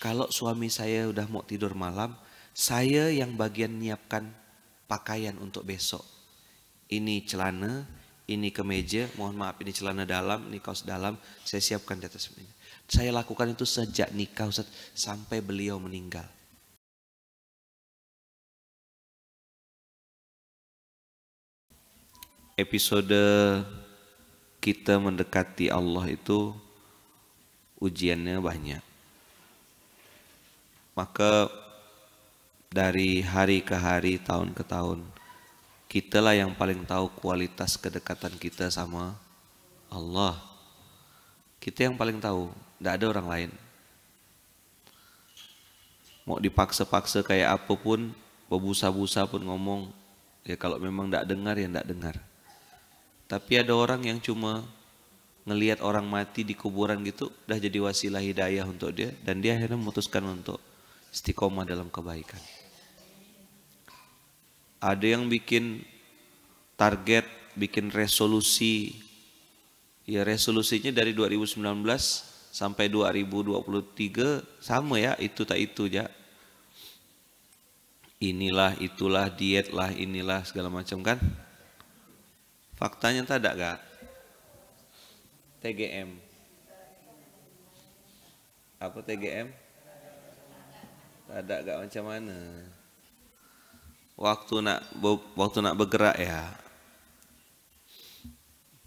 kalau suami saya udah mau tidur malam, saya yang bagian nyiapkan pakaian untuk besok. Ini celana, ini kemeja, mohon maaf ini celana dalam, ini kaos dalam, saya siapkan di atas meja. Saya lakukan itu sejak nikah Ustaz, sampai beliau meninggal. Episode kita mendekati Allah itu ujiannya banyak. Maka dari hari ke hari, tahun ke tahun, kitalah yang paling tahu kualitas kedekatan kita sama Allah. Kita yang paling tahu tidak ada orang lain. Mau dipaksa-paksa kayak apa pun, berbusa-busa pun ngomong, ya kalau memang tidak dengar ya tidak dengar. Tapi ada orang yang cuma ngelihat orang mati di kuburan gitu, udah jadi wasilah hidayah untuk dia, dan dia akhirnya memutuskan untuk istiqomah dalam kebaikan. Ada yang bikin target, bikin resolusi, ya resolusinya dari 2019 sampai 2023 sama ya itu tak itu ya inilah itulah diet lah inilah segala macam kan? Faktanya tak ada gak TGM apa TGM ada gak macam mana waktu nak waktu nak bergerak ya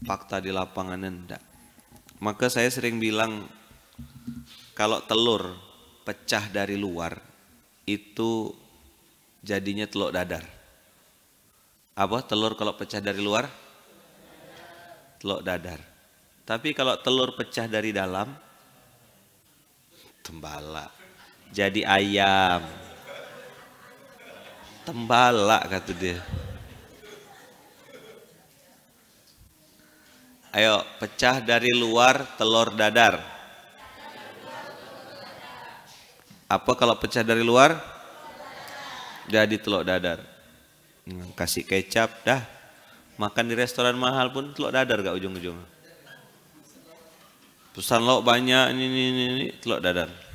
fakta di lapangan enggak maka saya sering bilang kalau telur pecah dari luar itu jadinya telur dadar. Apa telur kalau pecah dari luar? Telur dadar. Tapi kalau telur pecah dari dalam tembala. Jadi ayam. Tembala kata dia. Ayo, pecah dari luar telur dadar. Apa kalau pecah dari luar? Jadi telur dadar. Hmm, kasih kecap dah. Makan di restoran mahal pun telur dadar gak ujung-ujung. Pesan lauk banyak ini ini, ini telur dadar.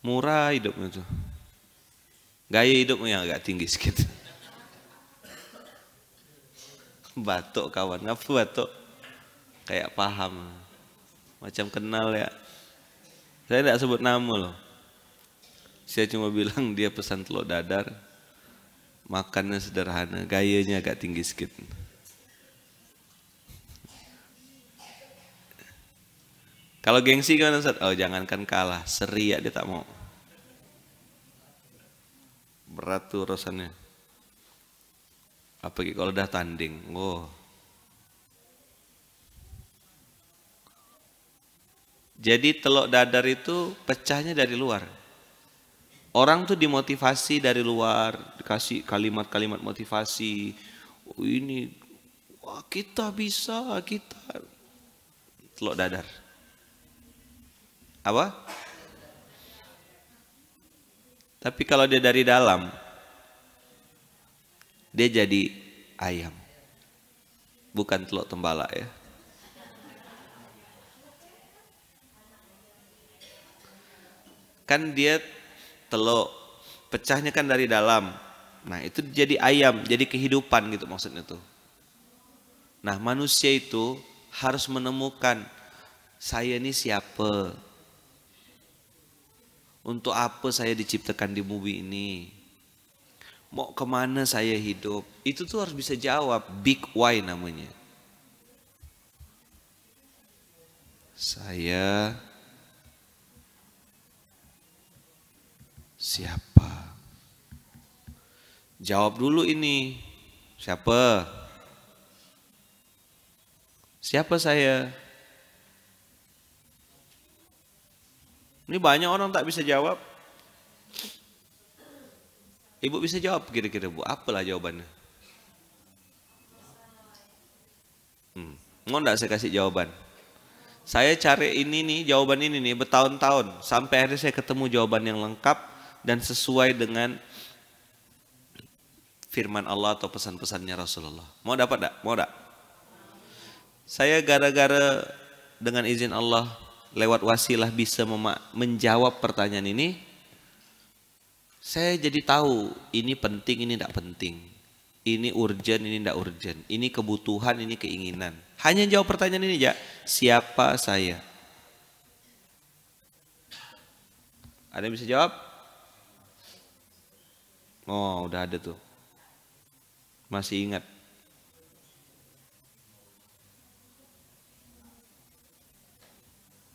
Murah hidupnya tuh. Gaya hidupnya agak tinggi sedikit. batuk kawan. Ngapa batuk? Kayak paham. Macam kenal ya. Saya tidak sebut nama loh. Saya cuma bilang dia pesan telur dadar. Makannya sederhana gayanya agak tinggi sedikit kalau gengsi kan Ustaz? oh jangankan kalah seri ya dia tak mau berat tuh urusannya Apalagi kalau udah tanding. Oh. Jadi teluk dadar itu pecahnya dari luar. Orang tuh dimotivasi dari luar, dikasih kalimat-kalimat motivasi. Oh ini, wah kita bisa, kita. Teluk dadar. Apa? Tapi kalau dia dari dalam, dia jadi ayam. Bukan telur tembala ya. Kan dia telur pecahnya kan dari dalam. Nah, itu jadi ayam, jadi kehidupan gitu maksudnya tuh. Nah, manusia itu harus menemukan saya ini siapa? Untuk apa saya diciptakan di bumi ini? mau ke mana saya hidup, itu tuh harus bisa jawab. Big why namanya. Saya siapa? Jawab dulu ini. Siapa? Siapa saya? Ini banyak orang tak bisa jawab. Ibu bisa jawab kira-kira Bu, apalah jawabannya? Hmm. Mau saya kasih jawaban? Saya cari ini nih, jawaban ini nih bertahun-tahun sampai akhirnya saya ketemu jawaban yang lengkap dan sesuai dengan firman Allah atau pesan-pesannya Rasulullah. Mau dapat enggak? Mau enggak? Saya gara-gara dengan izin Allah lewat wasilah bisa menjawab pertanyaan ini, saya jadi tahu ini penting, ini tidak penting. Ini urgent, ini tidak urgent. Ini kebutuhan, ini keinginan. Hanya jawab pertanyaan ini ya, siapa saya? Ada yang bisa jawab? Oh, udah ada tuh. Masih ingat.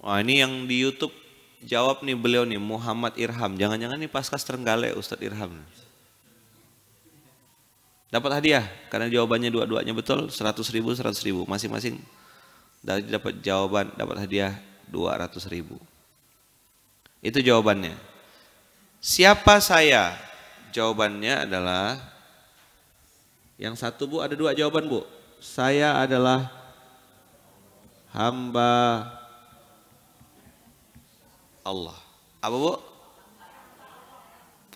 Wah ini yang di YouTube jawab nih beliau nih Muhammad Irham. Jangan-jangan nih paskas Terenggalek Ustadz Irham. Dapat hadiah karena jawabannya dua-duanya betul 100 ribu 100 ribu masing-masing dari dapat jawaban dapat hadiah 200 ribu. Itu jawabannya. Siapa saya? Jawabannya adalah yang satu bu ada dua jawaban bu. Saya adalah hamba Allah. Apa bu?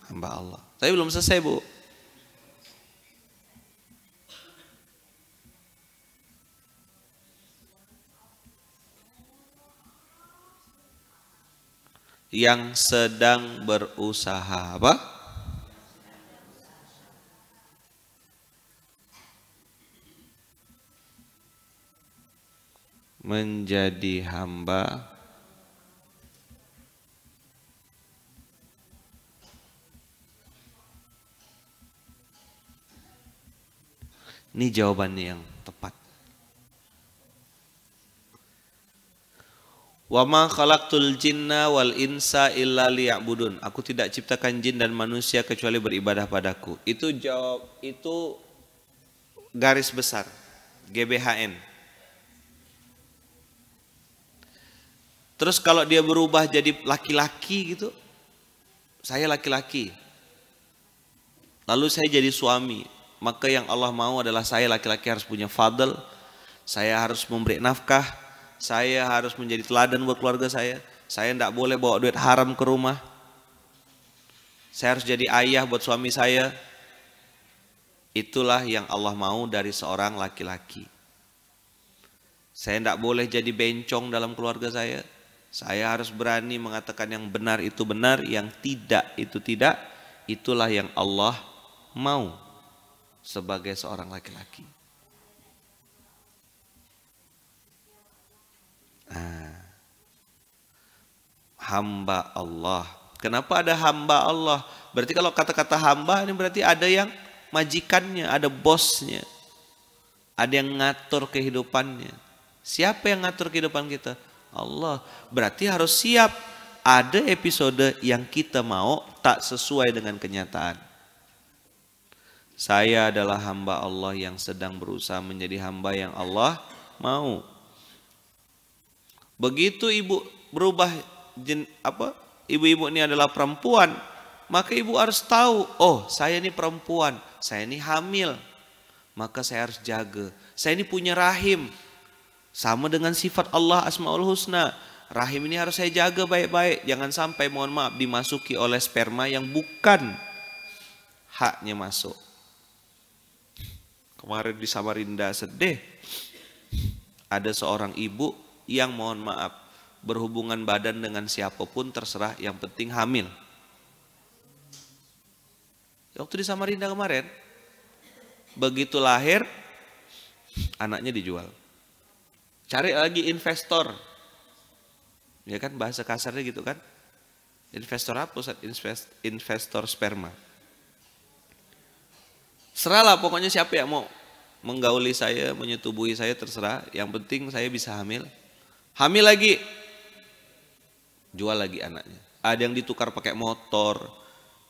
Hamba Allah. Tapi belum selesai bu. Yang sedang berusaha apa? Menjadi hamba Ini jawabannya yang tepat. Wa ma khalaqtul jinna wal insa illa liya'budun. Aku tidak ciptakan jin dan manusia kecuali beribadah padaku. Itu jawab itu garis besar GBHN. Terus kalau dia berubah jadi laki-laki gitu, saya laki-laki. Lalu saya jadi suami, maka yang Allah mau adalah saya laki-laki harus punya fadl, saya harus memberi nafkah, saya harus menjadi teladan buat keluarga saya, saya tidak boleh bawa duit haram ke rumah, saya harus jadi ayah buat suami saya. Itulah yang Allah mau dari seorang laki-laki. Saya tidak boleh jadi bencong dalam keluarga saya. Saya harus berani mengatakan yang benar itu benar, yang tidak itu tidak. Itulah yang Allah mau sebagai seorang laki-laki. Nah, hamba Allah. Kenapa ada hamba Allah? Berarti kalau kata-kata hamba ini berarti ada yang majikannya, ada bosnya. Ada yang ngatur kehidupannya. Siapa yang ngatur kehidupan kita? Allah. Berarti harus siap. Ada episode yang kita mau tak sesuai dengan kenyataan. Saya adalah hamba Allah yang sedang berusaha menjadi hamba yang Allah mau. Begitu ibu berubah jen, apa? Ibu-ibu ini adalah perempuan, maka ibu harus tahu, oh, saya ini perempuan, saya ini hamil. Maka saya harus jaga. Saya ini punya rahim. Sama dengan sifat Allah Asmaul Husna. Rahim ini harus saya jaga baik-baik. Jangan sampai mohon maaf dimasuki oleh sperma yang bukan haknya masuk. Kemarin di Samarinda sedih. Ada seorang ibu yang mohon maaf berhubungan badan dengan siapa pun terserah yang penting hamil. Waktu di Samarinda kemarin, begitu lahir, anaknya dijual. Cari lagi investor. Ya kan bahasa kasarnya gitu kan. Investor apa Ustaz? Investor sperma. Serahlah pokoknya siapa yang mau menggauli saya, menyetubuhi saya terserah. Yang penting saya bisa hamil. Hamil lagi, jual lagi anaknya. Ada yang ditukar pakai motor,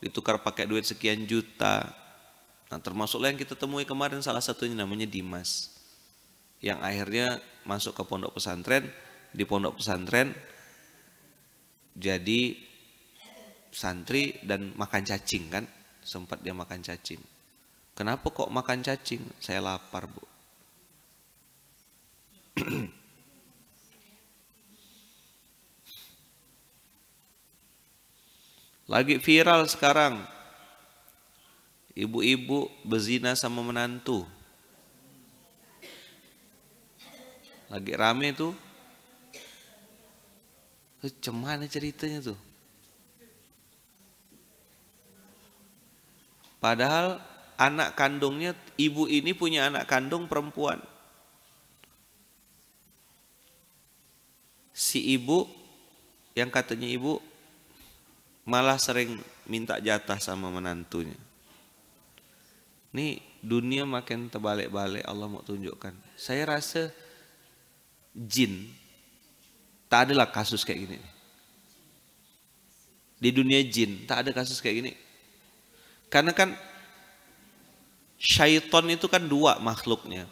ditukar pakai duit sekian juta. Nah termasuklah yang kita temui kemarin salah satunya namanya Dimas. Yang akhirnya masuk ke pondok pesantren, di pondok pesantren jadi santri dan makan cacing kan, sempat dia makan cacing. Kenapa kok makan cacing? Saya lapar, Bu. Lagi viral sekarang. Ibu-ibu bezina sama menantu. Lagi rame tuh. Cemana ceritanya tuh? Padahal anak kandungnya, ibu ini punya anak kandung perempuan. Si ibu yang katanya ibu malah sering minta jatah sama menantunya. Ini dunia makin terbalik-balik Allah mau tunjukkan. Saya rasa jin tak adalah kasus kayak gini. Di dunia jin tak ada kasus kayak gini. Karena kan syaiton itu kan dua makhluknya.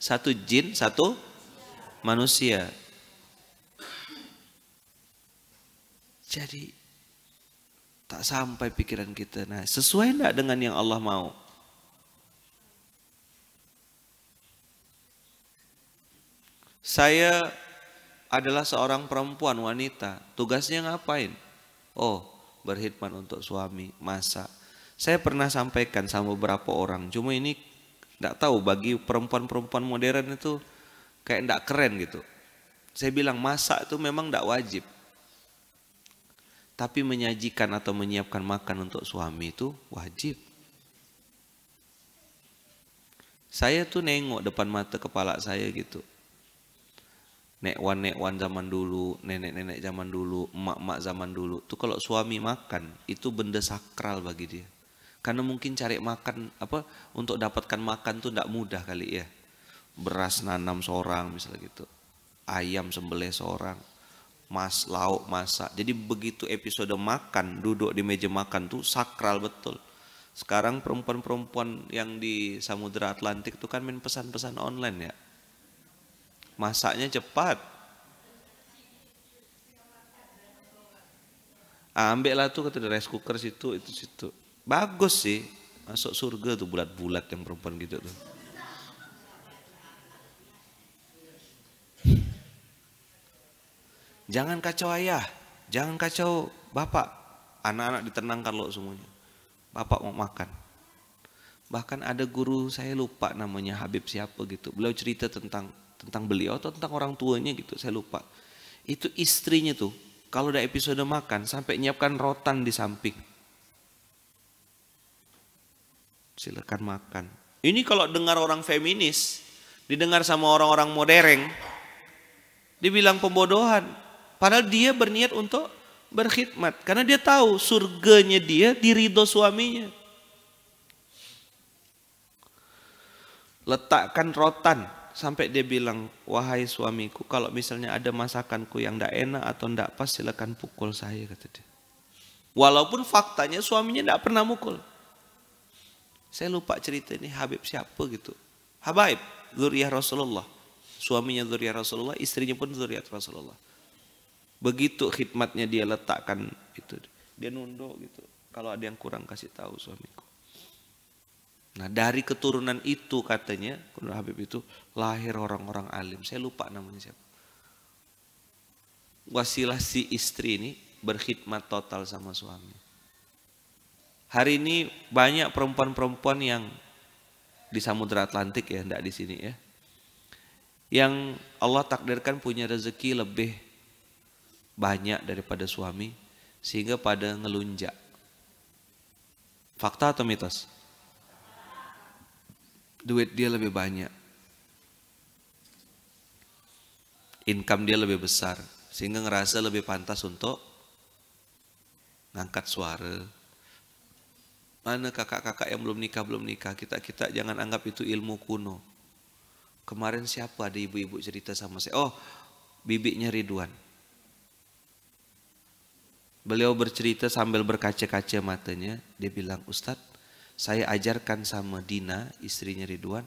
Satu jin, satu manusia. Jadi tak sampai pikiran kita. Nah, sesuai enggak dengan yang Allah mau? Saya adalah seorang perempuan wanita. Tugasnya ngapain? Oh, berkhidmat untuk suami, masak, saya pernah sampaikan sama beberapa orang, cuma ini tidak tahu bagi perempuan-perempuan modern itu kayak tidak keren gitu. Saya bilang masak itu memang tidak wajib. Tapi menyajikan atau menyiapkan makan untuk suami itu wajib. Saya tuh nengok depan mata kepala saya gitu. Nek-wan-nek-wan zaman dulu, nenek-nenek zaman dulu, emak-emak zaman dulu. Tuh kalau suami makan, itu benda sakral bagi dia. Karena mungkin cari makan apa untuk dapatkan makan tuh tidak mudah kali ya. Beras nanam seorang misalnya gitu. Ayam sembelih seorang. Mas lauk masak. Jadi begitu episode makan duduk di meja makan tuh sakral betul. Sekarang perempuan-perempuan yang di Samudra Atlantik tuh kan main pesan-pesan online ya. Masaknya cepat. Ah, ambil lah tuh kata rice cooker situ itu situ. Bagus sih, masuk surga tuh bulat-bulat yang perempuan gitu tuh. Jangan kacau ayah, jangan kacau bapak. Anak-anak ditenangkan loh semuanya. Bapak mau makan. Bahkan ada guru saya lupa namanya Habib siapa gitu. Beliau cerita tentang tentang beliau atau tentang orang tuanya gitu, saya lupa. Itu istrinya tuh, kalau ada episode makan sampai nyiapkan rotan di samping. Silakan makan. Ini kalau dengar orang feminis, didengar sama orang-orang modern, dibilang pembodohan. Padahal dia berniat untuk berkhidmat. Karena dia tahu surganya dia di ridho suaminya. Letakkan rotan sampai dia bilang, wahai suamiku kalau misalnya ada masakanku yang tidak enak atau tidak pas silakan pukul saya kata dia. Walaupun faktanya suaminya tidak pernah mukul. Saya lupa cerita ini Habib siapa gitu. Habib, zuriyah Rasulullah. Suaminya zuriyah Rasulullah, istrinya pun zuriyah Rasulullah. Begitu khidmatnya dia letakkan itu. Dia nunduk gitu. Kalau ada yang kurang kasih tahu suamiku. Nah dari keturunan itu katanya, Habib itu lahir orang-orang alim. Saya lupa namanya siapa. Wasilah si istri ini berkhidmat total sama suami. Hari ini banyak perempuan-perempuan yang di Samudra Atlantik ya, tidak di sini ya. Yang Allah takdirkan punya rezeki lebih banyak daripada suami sehingga pada ngelunjak. Fakta atau mitos? Duit dia lebih banyak. Income dia lebih besar sehingga ngerasa lebih pantas untuk ngangkat suara, Mana kakak-kakak yang belum nikah belum nikah kita kita jangan anggap itu ilmu kuno. Kemarin siapa ada ibu-ibu cerita sama saya? Oh, bibiknya Ridwan. Beliau bercerita sambil berkaca-kaca matanya. Dia bilang, Ustadz, saya ajarkan sama Dina, istrinya Ridwan,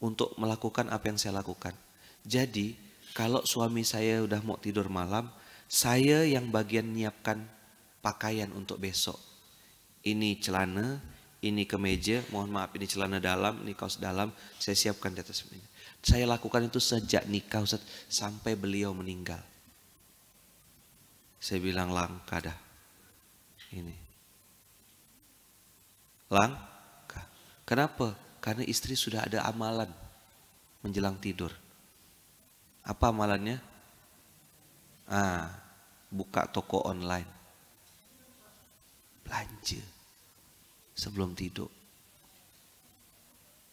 untuk melakukan apa yang saya lakukan. Jadi, kalau suami saya udah mau tidur malam, saya yang bagian nyiapkan pakaian untuk besok ini celana, ini kemeja, mohon maaf ini celana dalam, ini kaos dalam, saya siapkan di atas meja. Saya lakukan itu sejak nikah Ustaz, sampai beliau meninggal. Saya bilang langka dah. Ini. Langka. Kenapa? Karena istri sudah ada amalan menjelang tidur. Apa amalannya? Ah, buka toko online. Belanja sebelum tidur.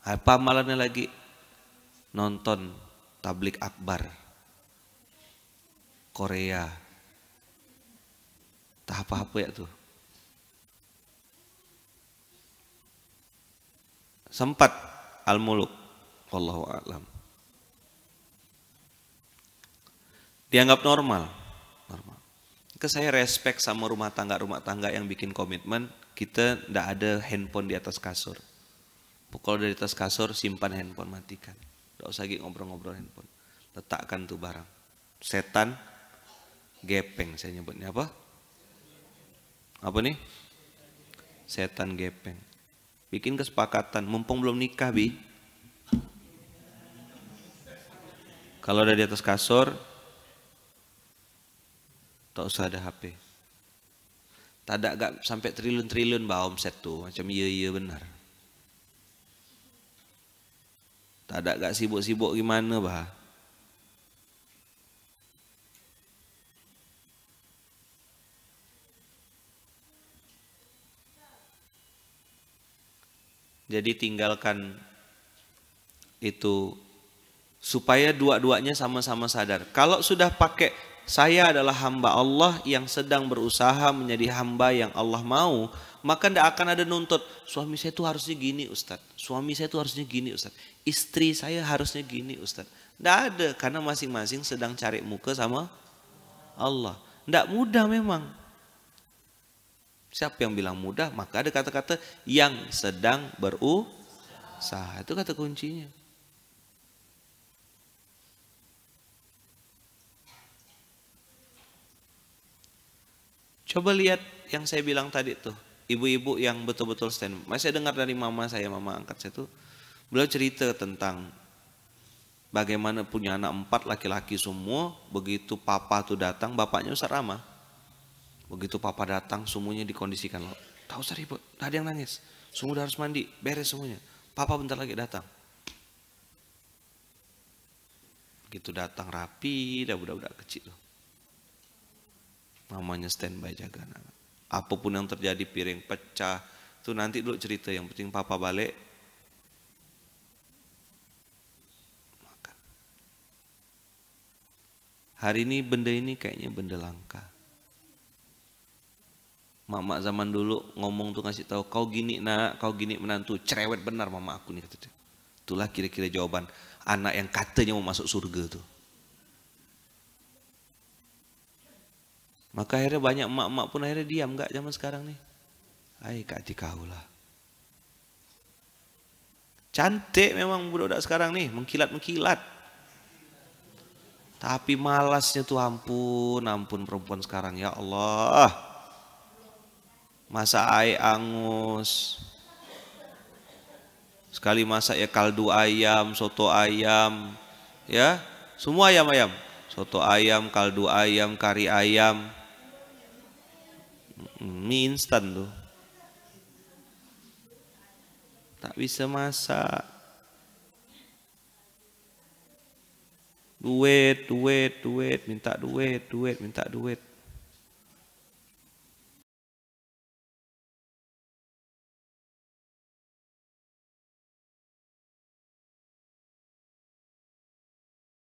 Apa malamnya lagi? Nonton tablik akbar. Korea. Tahap apa ya tuh? Sempat al-muluk. Wallahu a'lam. Dianggap. Normal. Ke saya respect sama rumah tangga-rumah tangga yang bikin komitmen, kita ndak ada handphone di atas kasur. Pukul dari atas kasur, simpan handphone, matikan. Tidak usah lagi ngobrol-ngobrol handphone. Letakkan tuh barang. Setan, gepeng saya nyebutnya apa? Apa nih? Setan gepeng. Bikin kesepakatan, mumpung belum nikah, Bi. Kalau udah di atas kasur, tak usah ada HP. Tak ada gak sampai triliun-triliun bah omset tuh, macam iya iya benar. Tak ada gak sibuk-sibuk gimana bah. Jadi tinggalkan itu supaya dua-duanya sama-sama sadar. Kalau sudah pakai saya adalah hamba Allah yang sedang berusaha menjadi hamba yang Allah mau, maka tidak akan ada nuntut suami saya itu harusnya gini Ustadz, suami saya itu harusnya gini Ustadz, istri saya harusnya gini Ustadz. Tidak ada karena masing-masing sedang cari muka sama Allah. Tidak mudah memang. Siapa yang bilang mudah? Maka ada kata-kata yang sedang berusaha. Itu kata kuncinya. Coba lihat yang saya bilang tadi tuh ibu-ibu yang betul-betul stand. Masih dengar dari mama saya, mama angkat saya tuh, beliau cerita tentang bagaimana punya anak empat laki-laki semua, begitu papa tuh datang, bapaknya Ustaz Rama. Begitu papa datang, semuanya dikondisikan loh. Tahu usah ribut, ada yang nangis. Semua harus mandi, beres semuanya. Papa bentar lagi datang. Begitu datang rapi, dah budak-budak kecil. Mamanya standby jaga anak apa pun yang terjadi piring pecah itu nanti dulu cerita yang penting papa balik makan hari ini benda ini kayaknya benda langka Mama zaman dulu ngomong tuh ngasih tahu kau gini nak, kau gini menantu, cerewet benar mama aku nih kata dia. Itulah kira-kira jawaban anak yang katanya mau masuk surga tuh. Maka akhirnya banyak emak-emak pun akhirnya diam nggak zaman sekarang nih. Hai kak lah. Cantik memang budak-budak sekarang nih, mengkilat-mengkilat. Tapi malasnya tuh ampun, ampun perempuan sekarang ya Allah. Masa air angus. Sekali masak ya kaldu ayam, soto ayam, ya semua ayam-ayam. Soto ayam, kaldu ayam, kari ayam mie instan tuh tak bisa masak. Duit duit duit. Minta duit duit minta duit